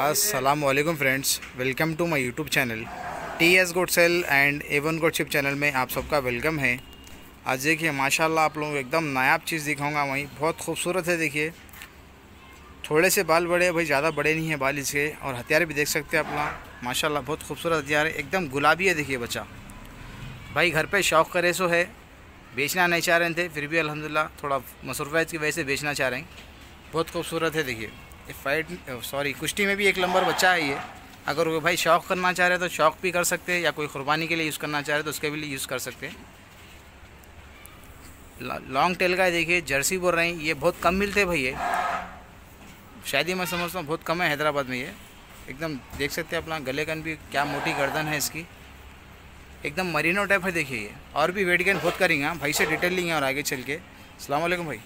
Aslam friends, welcome to my YouTube channel T S गोड सेल and एवन गोड शिप चैनल में आप सबका वेलकम है। आज देखिए, माशाल्लाह आप लोगों को एकदम नायाब चीज़ दिखाऊँगा वहीं, बहुत खूबसूरत है देखिए। थोड़े से बाल बड़े भाई ज़्यादा बड़े नहीं हैं बाल इसके, और हथियार भी देख सकते हैं अपना। माशाला बहुत खूबसूरत हथियार है, एकदम गुलाबी है देखिए बच्चा। भाई घर पर शौक़ करे सो है, बेचना नहीं चाह रहे थे, फिर भी अलहमदिल्ला थोड़ा मसरूफ़ की वजह से बेचना चाह रहे हैं। बहुत खूबसूरत है देखिए। फाइट सॉरी कुश्ती में भी एक नंबर बच्चा है ये। अगर वो भाई शौक़ करना चाह रहे हैं तो शौक़ भी कर सकते हैं या कोई कुर्बानी के लिए यूज़ करना चाह रहे तो उसके भी लिए यूज़ कर सकते हैं। लॉन्ग टेल का देखिए जर्सी बोल रहे हैं ये बहुत कम मिलते हैं भाई ये। शायद ही मैं समझता हूँ बहुत कम है हैदराबाद में ये। एकदम देख सकते हैं अपना गले कन भी क्या मोटी गर्दन है इसकी। एकदम मरीनो टाइप है देखिए ये। और भी वेट गेन बहुत करेंगे हाँ भाई से डिटेल लेंगे और आगे चल के। अलैक्म भाई।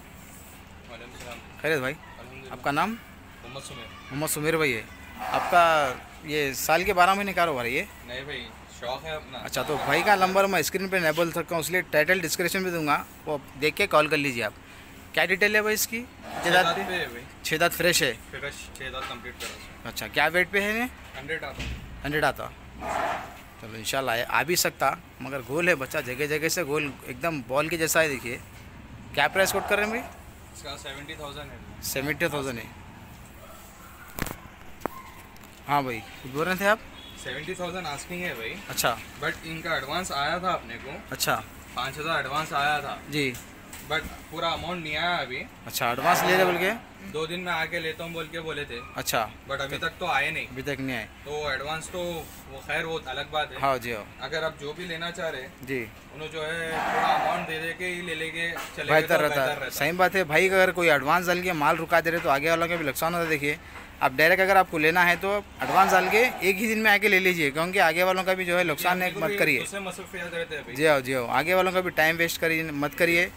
खैर भाई। आपका नाम? मोहम्मद सुमेर। भाई है। आपका ये साल के बारह महीने कारोबार है ये? नहीं भाई शौक है अपना। अच्छा तो भाई का नंबर मैं स्क्रीन पे नहीं बोल सकता हूँ इसलिए टाइटल डिस्क्रिप्शन में दूँगा। वो देख के कॉल कर लीजिए आप। क्या डिटेल है भाई इसकी? छः छः दांत फ्रेश है फ्रेश छः दांत कंप्लीट करा अच्छा क्या वेट पे है हंड्रेड आता हंड्रेड आता। चलो इंशाल्लाह आ भी सकता मगर गोल है बच्चा जगह जगह से गोल एकदम बॉल के जैसा है देखिए। क्या प्राइस कोट कर रहे हैं भाई? इसका सेवेंटी थाउज़ेंड है। सेवेंटी थाउज़ेंड है। हाँ भाई कुछ बोल रहे थे आप? सेवेंटी थाउज़ेंड आस्किंग है भाई। अच्छा। बट इनका एडवांस आया था अपने को। अच्छा। पाँच हज़ार एडवांस आया था। जी। बट पूरा अमाउंट नहीं आया अभी। अच्छा एडवांस ले रहे बोल के दो दिन में आके लेता हूँ बोल के बोले थे। अच्छा। बट अभी तक तो आए नहीं। अभी तक नहीं आए। तो एडवांस तो वो खैर वो अलग बात है। हाँ जी हाँ। अगर आप जो भी लेना चाह रहे जी। उन्हें जो है पूरा अमाउंट दे दे के ही ले लेके चले बेहतर रहता है। सही बात है। भाई अगर कोई एडवांस डाल के माल रुका दे रहे तो आगे वालों का भी नुकसान होता है देखिए। आप डायरेक्ट अगर आपको लेना है तो एडवांस डाल के एक ही दिन में आके ले लीजिए क्योंकि आगे वालों का भी जो है नुकसान है मत करिए। जी हाँ जी हाँ आगे वालों का भी टाइम वेस्ट करिए मत करिए।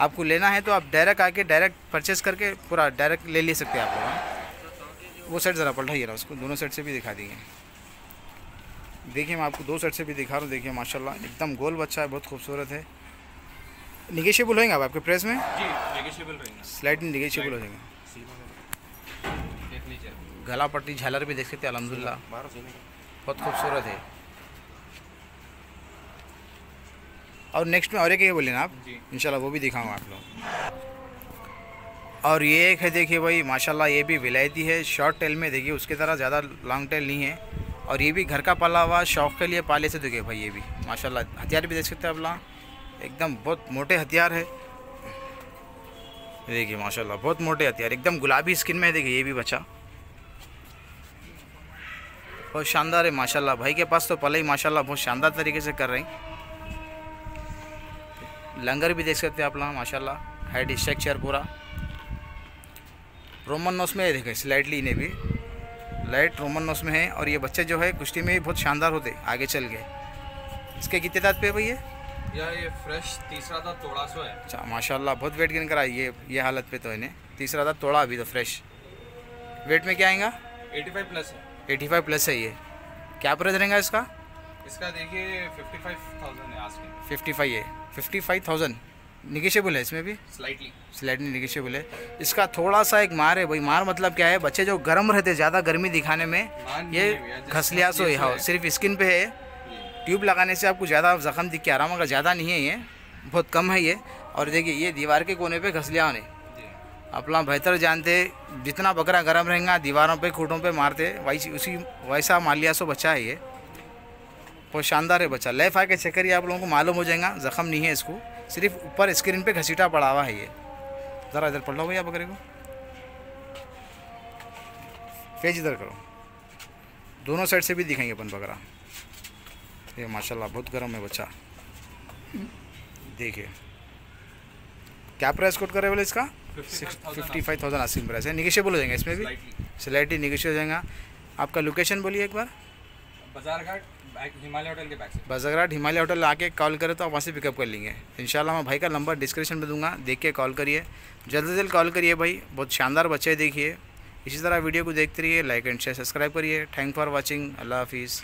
आपको लेना है तो आप डायरेक्ट आके डायरेक्ट परचेस करके पूरा डायरेक्ट ले ले सकते हैं आप लोग हाँ। वो सेट ज़रा पलटाइए ना उसको दोनों सेट से भी दिखा दिए। देखिए मैं आपको दो सेट से भी दिखा रहा हूँ देखिए माशाल्लाह एकदम गोल बच्चा है बहुत खूबसूरत है। निगेशियबल होएँगे आप आपके प्रेस में? जी नेगोशिएबल रहेंगे। स्लाइड निगेशियबल हो जाएँगे गला पट्टी झालर भी देख सकते हैं अलहमदिल्ला बहुत खूबसूरत है। और नेक्स्ट में और एक ये बोले ना आप। इंशाल्लाह वो भी दिखाऊँगा आप लोग और ये एक है देखिए भाई माशाल्लाह ये भी विलायती है। शॉर्ट टेल में देखिए उसकी तरह ज़्यादा लॉन्ग टेल नहीं है। और ये भी घर का पाला हुआ शौक़ के लिए पाले से देखिए भाई ये भी। माशाल्लाह हथियार भी देख सकते हैं आप लोग। एकदम बहुत मोटे हथियार है। देखिए, माशाल्लाह, बहुत मोटे हथियार, एकदम गुलाबी स्किन में देखिए, ये भी बच्चा बहुत शानदार है, माशाल्लाह, भाई के पास तो पले ही माशाल्लाह, बहुत शानदार तरीके से कर रहे हैं। लंगर भी देख सकते हैं आप लोग, माशाल्लाह हेड स्ट्रक्चर पूरा। रोमन नोस में देखें स्लाइटली इन्हें भी। लाइट रोमन नोस में है, और ये बच्चे जो है, कुश्ती में भी बहुत शानदार होते, आगे चल गए इसके कितने दांत पे भैया? या ये फ्रेश तीसरा था तोड़ा सो है। अच्छा माशाल्लाह बहुत वेट गेन करा ये ये हालत पे तो इन्हें तीसरा दांत तोड़ा अभी तो फ्रेश वेट में क्या आएगा? 85 प्लस है। 85 प्लस है ये। क्या प्राइस रहेगा इसका? इसका देखिए 55000 है आस्किंग 55 है। 55000 निगेशियबल है इसमें भी? स्लाइटली स्लाइडली निगेशियबल है। इसका थोड़ा सा एक मार है भाई। मार मतलब क्या है बच्चे जो गर्म रहते ज़्यादा गर्मी दिखाने में ये घसलियास हो घसलियास हाँ सिर्फ़ स्किन पे है। ट्यूब लगाने से आपको ज़्यादा जख्म दिख के आ रहा मगर ज़्यादा नहीं है ये बहुत कम है ये। और देखिए ये दीवार के कोने पे घसलिया होने। जी। अपना बेहतर जानते जितना बकरा गर्म रहेगा दीवारों पे खूटों पे मारते वैसी उसी वैसा मालिया सो बच्चा है ये। बहुत शानदार है बच्चा। लेफ आके चेक करिए आप लोगों को मालूम हो जाएगा जख्म नहीं है इसको। सिर्फ़ ऊपर स्क्रीन पे घसीटा पड़ा हुआ है ये। ज़रा इधर पढ़ लो भैया बकरे को। फ़ेज़ इधर करो। दोनों साइड से भी दिखाएँगे अपन बकरा। ये माशाल्लाह बहुत गर्म है बच्चा। देखिए। क्या प्राइस कोट करे बोले इसका? Fifty five thousand asking price है। निगेशियबल हो जाएगा इसमें भी? स्लाइटली स्लाइटली निगेशियल हो जाएगा। आपका लोकेशन बोलिए एक बार। बाज़ार घाट हिमालय होटल के बैक हिमालय होटल आके कॉल करें तो आप वहाँ से पिकअप कर लेंगे। इंशाल्लाह मैं भाई का नंबर डिस्क्रिप्शन में दूँगा। देख के कॉल करिए। जल्द से जल्द कॉल करिए भाई। बहुत शानदार बच्चे देखिए। इसी तरह वीडियो को देखते रहिए लाइक एंड शेयर सब्सक्राइब करिए। थैंक फॉर वॉचिंग अल्लाह हाफिज़।